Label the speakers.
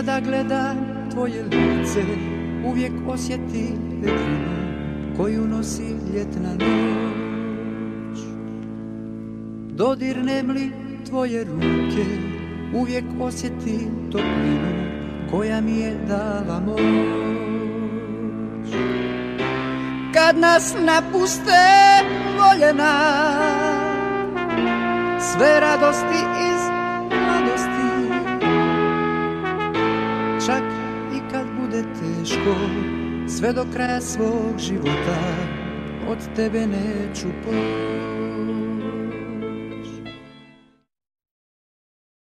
Speaker 1: kada gledam tvoje lice Uvijek osjetim vedrinu koju nosi ljetna noć. Dodirnem li tvoje ruke Uvijek osjetim toplinu koja mi je dala moć. Kad nas napuste voljena Sve radosti iz Čak i kad bude teško Sve do kraja svog života Od tebe neću poći